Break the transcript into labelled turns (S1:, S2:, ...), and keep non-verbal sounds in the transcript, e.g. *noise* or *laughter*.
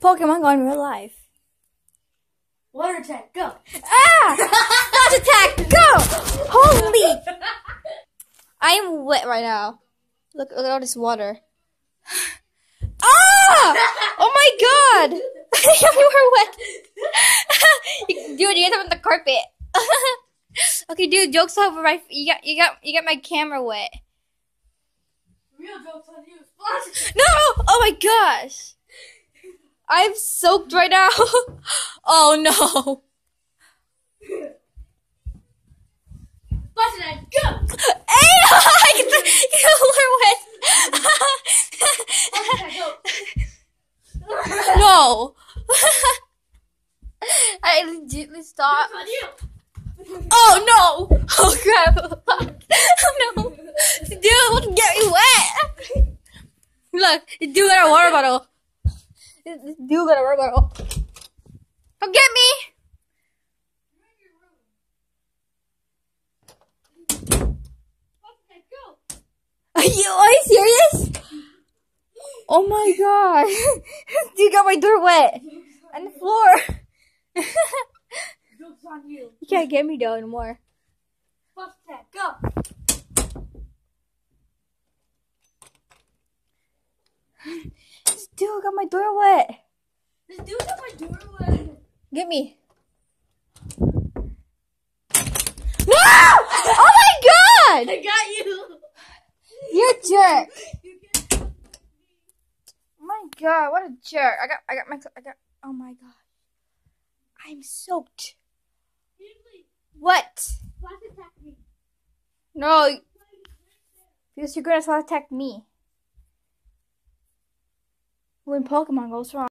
S1: Pokemon Go in real life.
S2: Water attack, go.
S1: Ah! Splash attack, go! Holy! I'm wet right now. Look, look at all this water. Ah! Oh my god! I think everywhere wet. *laughs* dude, you get up on the carpet. *laughs* okay, dude, jokes over. My, you got, you got, you got my camera wet.
S2: Real jokes on you. *laughs*
S1: No! Oh my gosh! I'm soaked right now. *laughs* oh no!
S2: Attack, go.
S1: Hey! *laughs* *laughs* I get the
S2: Splash
S1: color wet. no! I legitly stopped. Oh no! Oh crap! oh no! Dude, look, get me wet! Look, dude got a water bottle. This dude got a water bottle. Oh. Come get me! Are you, are you serious? Oh my god! *laughs* you got my door wet! On the floor! *laughs*
S2: You.
S1: can't get me though anymore.
S2: Splash attack, go.
S1: This dude got my door wet!
S2: This dude got my door wet.
S1: Get me. No! Oh my god!
S2: I got you.
S1: You're a jerk.
S2: You
S1: Oh my god, what a jerk. I got I got my I got oh my god. I'm soaked. What?
S2: splash attack me.
S1: No, because you're gonna attack me. When Pokemon goes wrong.